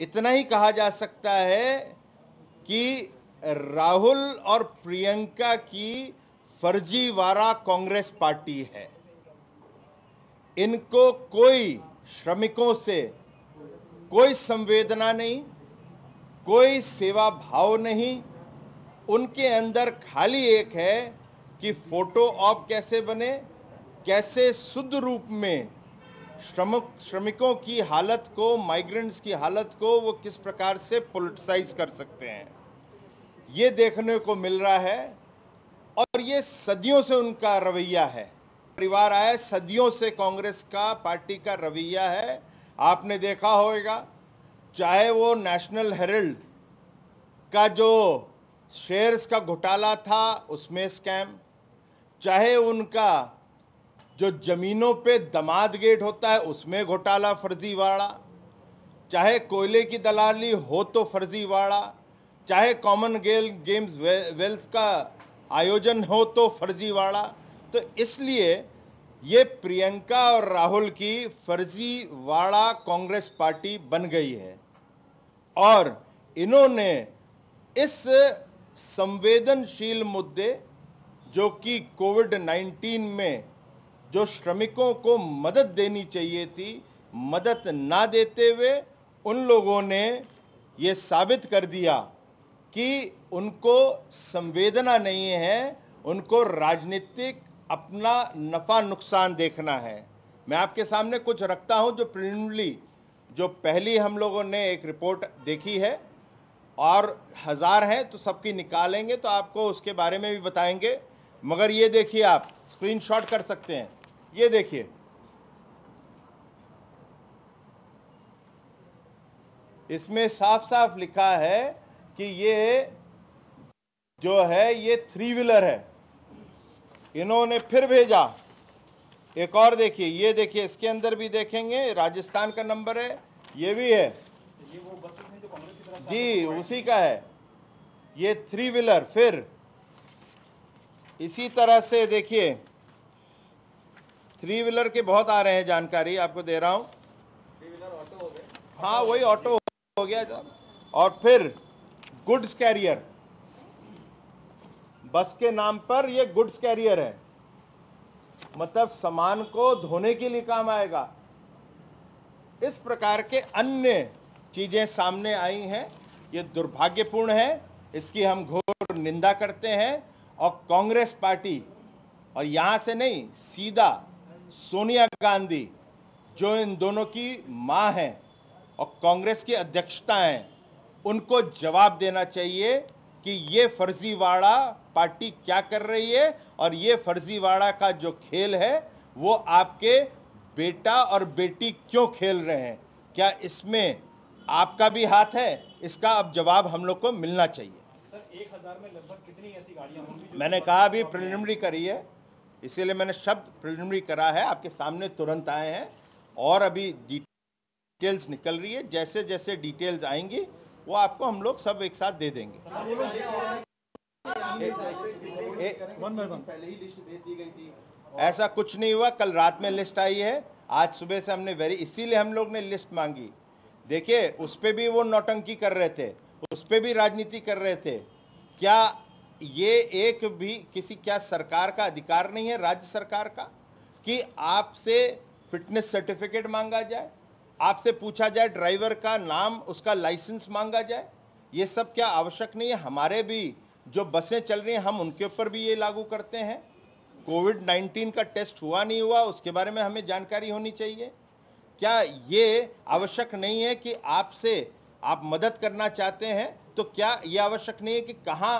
इतना ही कहा जा सकता है कि राहुल और प्रियंका की फर्जीवाड़ा कांग्रेस पार्टी है। इनको कोई श्रमिकों से कोई संवेदना नहीं, कोई सेवा भाव नहीं, उनके अंदर खाली एक है कि फ़ोटो ऑप कैसे बने, कैसे शुद्ध रूप में श्रमिक श्रमिकों की हालत को माइग्रेंट्स की हालत को वो किस प्रकार से पोलिटिसाइज कर सकते हैं? ये देखने को मिल रहा है और ये सदियों से उनका रवैया है। परिवार आया, सदियों से कांग्रेस का पार्टी का रवैया है। आपने देखा होगा, चाहे वो नेशनल हेरल्ड का जो शेयर्स का घोटाला था, उसमें स्कैम चाहे उनका जो जमीनों पे दमाद गेट होता है उसमें घोटाला फर्जीवाड़ा चाहे कोयले की दलाली हो तो फर्जीवाड़ा चाहे कॉमन गेल गेम्स वे, वेल्थ का आयोजन हो तो फर्जीवाड़ा तो इसलिए ये प्रियंका और राहुल की फर्जीवाड़ा कांग्रेस पार्टी बन गई है। और इन्होंने इस संवेदनशील मुद्दे जो कि कोविड 19 में जो श्रमिकों को मदद देनी चाहिए थी, मदद ना देते हुए उन लोगों ने ये साबित कर दिया कि उनको संवेदना नहीं है, उनको राजनीतिक अपना नफ़ा नुकसान देखना है। मैं आपके सामने कुछ रखता हूँ जो प्रिलिमिनरी जो पहली हम लोगों ने एक रिपोर्ट देखी है, और हज़ार हैं तो सबकी निकालेंगे तो आपको उसके बारे में भी बताएँगे। मगर ये देखिए आप स्क्रीनशॉट कर सकते हैं। ये देखिए। इसमें साफ़ साफ़ लिखा है कि ये जो है ये थ्री व्हीलर है। इन्होंने फिर भेजा। एक और देखिए ये देखिए इसके अंदर भी देखेंगे राजस्थान का नंबर है ये भी है। ये वो जी उसी का है। ये थ्री व्हीलर फिर इसी तरह से देखिए थ्री व्हीलर के बहुत आ रहे हैं जानकारी आपको दे रहा हूँ। हाँ वही ऑटो हो गया और फिर गुड्स कैरियर बस के नाम पर ये गुड्स कैरियर है। मतलब सामान को धोने के लिए काम आएगा। इस प्रकार के अन्य चीज़ें सामने आई हैं। ये दुर्भाग्यपूर्ण है। इसकी हम घोर निंदा करते हैं। और कांग्रेस पार्टी, और यहाँ से नहीं, सीधा सोनिया गांधी, जो इन दोनों की माँ हैं और कांग्रेस की अध्यक्षता हैं, उनको जवाब देना चाहिए कि ये फर्जीवाड़ा पार्टी क्या कर रही है, और ये फर्जीवाड़ा का जो खेल है, वो आपके बेटा और बेटी क्यों खेल रहे हैं? क्या इसमें आपका भी हाथ है? इसका अब जवाब हम लोग को मिलना चाहिए। एक हज़ार में लगभग कितनी ऐसी गाड़ियाँ होंगी मैंने कहा अभी प्रिलिमिनरी करी है। इसीलिए मैंने शब्द प्रिलिमिनरी करा है। आपके सामने तुरंत आए हैं और अभी डिटेल्स निकल रही है। जैसे जैसे डिटेल्स आएँगी वो आपको हम लोग सब एक साथ दे देंगे। वन बाय वन पहले ही लिस्ट भेज दी गई थी। ऐसा कुछ नहीं हुआ। कल रात में लिस्ट आई है। आज सुबह से हमने वेरी इसीलिए हम लोग ने लिस्ट मांगी। देखिए उस पर भी वो नौटंकी कर रहे थे। उस पर भी राजनीति कर रहे थे। क्या ये एक भी किसी, क्या सरकार का अधिकार नहीं है, राज्य सरकार का, कि आपसे फिटनेस सर्टिफिकेट मांगा जाए, आपसे पूछा जाए ड्राइवर का नाम, उसका लाइसेंस मांगा जाए? ये सब क्या आवश्यक नहीं है? हमारे भी जो बसें चल रही हैं, हम उनके ऊपर भी ये लागू करते हैं। कोविड 19 का टेस्ट हुआ नहीं हुआ, उसके बारे में हमें जानकारी होनी चाहिए। क्या ये आवश्यक नहीं है कि आपसे आप मदद करना चाहते हैं? तो क्या ये आवश्यक नहीं है कि कहाँ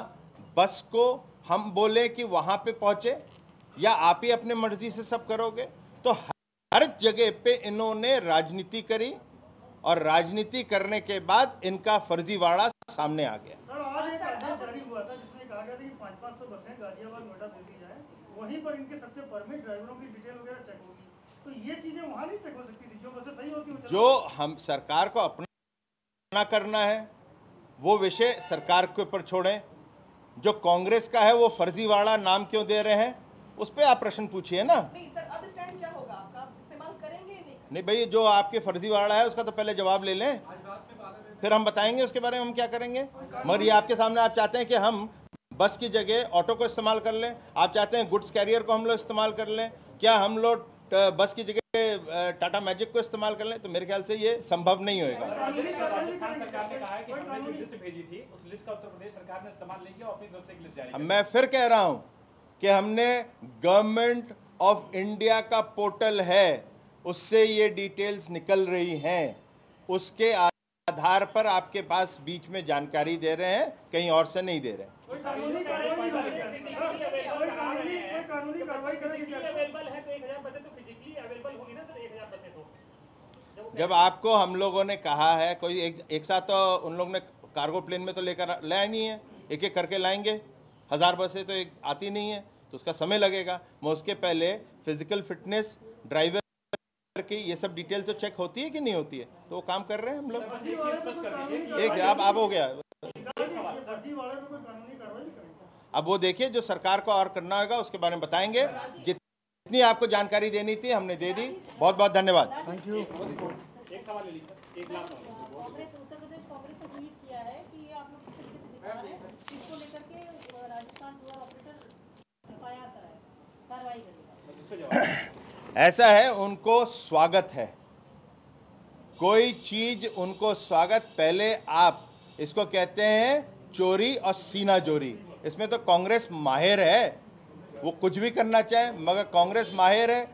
बस को हम बोले कि वहाँ पे पहुँचे? या आप ही अपने मर्ज़ी से सब करोगे? तो हर जगह पे इन्होंने राजनीति करी और राजनीति करने के बाद इनका फर्जीवाड़ा सामने आ गया। सर आज एक जारी हुआ था जिसमें कहा गया था कि पाँच पाँच सौ बसें गाजियाबाद नोएडा दे दी जाए। वहीं पर इनके सबसे परमिट ड्राइवरों की डिटेल वगैरह चेक होगी। तो ये चीज़ें वहाँ नहीं चेक हो सकती थी? जो बसें सही होती जो हम सरकार को अपना करना है वो विषय सरकार के ऊपर छोड़ें। जो कांग्रेस का है वो फर्जीवाड़ा नाम क्यों दे रहे हैं? उस पर आप प्रश्न पूछिए ना। नहीं सर अब स्टैंड क्या होगा? आपका इस्तेमाल करेंगे नहीं? नहीं भाई जो आपके फर्जीवाड़ा है उसका तो पहले जवाब ले लें। फिर हम बताएँगे उसके बारे में हम क्या करेंगे? मगर ये आपके सामने आप चाहते हैं कि हम बस की जगह ऑटो को इस्तेमाल कर लें। आप चाहते हैं गुड्स कैरियर को हम लोग इस्तेमाल कर लें। क्या हम लोग बस की जगह टाटा मैजिक को इस्तेमाल कर लें तो मेरे ख्याल से ये संभव नहीं होएगा। राजस्थान सरकार ने कहा है कि हमने जो लिस्ट भेजी थी उस लिस्ट का उत्तर प्रदेश सरकार ने इस्तेमाल नहीं किया और अपनी तरफ़ से एक लिस्ट जारी अब मैं फिर कह रहा हूँ कि हमने गवर्नमेंट ऑफ़ इंडिया का पोर्टल है उससे ये डिटेल्स निकल रही हैं। उसके आधार पर आपके पास बीच में जानकारी दे रहे हैं कहीं और से नहीं दे रहे कोई कानूनी कार्रवाई नहीं करेगी कोई कानूनी कोई कानूनी कार्रवाई करेगी क्या अवेलेबल है तो एक हज़ार बसें तो फिजिकली अवेलेबल होगी ना सर एक हज़ार बसें तो जब आपको हम लोगों ने कहा है कोई एक एक साथ तो उन लोग ने कार्गो प्लेन में तो लेकर लाया नहीं है एक एक करके लाएँगे। हज़ार बसें तो एक आती नहीं है तो उसका समय लगेगा। मैं उसके पहले फ़िज़िकल फिटनेस ड्राइवर की ये सब डिटेल तो चेक होती है कि नहीं होती है? तो वो काम कर रहे हैं हम लोग। एक अब आप हो गया। अब वो देखिए जो सरकार को और करना होगा उसके बारे में बताएँगे। जितनी आपको जानकारी देनी थी हमने दे दी। बहुत बहुत धन्यवाद है ये हैं? अ, ऐसा है उनको स्वागत है। कोई चीज़ उनको स्वागत पहले आप इसको कहते हैं चोरी और सीना चोरी। इसमें तो कांग्रेस माहिर है। वो कुछ भी करना चाहे, मगर कांग्रेस माहिर है,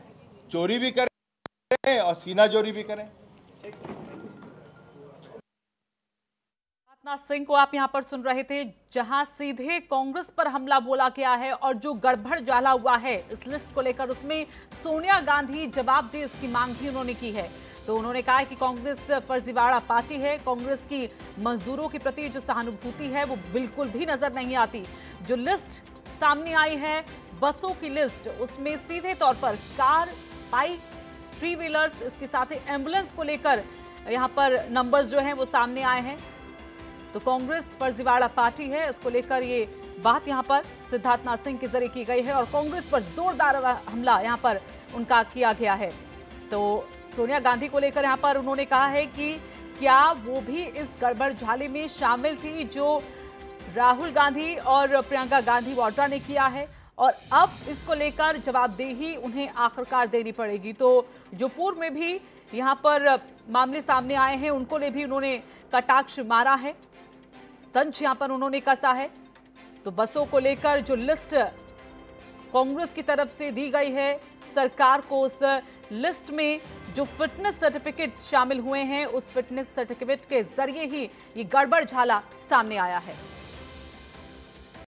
चोरी भी करें और सीना चोरी भी करें। राजनाथ सिंह को आप यहाँ पर सुन रहे थे, जहाँ सीधे कांग्रेस पर हमला बोला गया है और जो गड़बड़ जाला हुआ है, इस लिस्ट को लेकर उसमें सोनिया गांधी जवाब दे इसकी मांग भी उन्होंने की है। तो उन्होंने कहा है कि कांग्रेस फर्जीवाड़ा पार्टी है, कांग्रेस की मजदूरों के प्रति जो सहानुभूति है, वो बिल्कुल भी नज़र नहीं आती। जो लिस्ट सामने आई है बसों की लिस्ट। उसमें सीधे तौर पर कार, बाइक थ्री व्हीलर्स इसके साथ ही एंबुलेंस को लेकर यहाँ पर नंबर्स जो हैं वो सामने आए हैं। तो कांग्रेस फर्जीवाड़ा पार्टी है, इसको लेकर ये बात यहाँ पर सिद्धार्थनाथ सिंह के ज़रिए की गई है और कांग्रेस पर जोरदार हमला यहाँ पर उनका किया गया है। तो सोनिया गांधी को लेकर यहाँ पर उन्होंने कहा है कि क्या वो भी इस गड़बड़ झाले में शामिल थी जो राहुल गांधी और प्रियंका गांधी वाड्रा ने किया है और अब इसको लेकर जवाबदेही उन्हें आखिरकार देनी पड़ेगी। तो जो पूर्व में भी यहाँ पर मामले सामने आए हैं, उनको ले भी उन्होंने कटाक्ष मारा है। तंज यहाँ पर उन्होंने कसा है। तो बसों को लेकर जो लिस्ट कांग्रेस की तरफ़ से दी गई है, सरकार को उस लिस्ट में जो फिटनेस सर्टिफिकेट शामिल हुए हैं, उस फिटनेस सर्टिफिकेट के ज़रिए ही ये गड़बड़ झाला सामने आया है।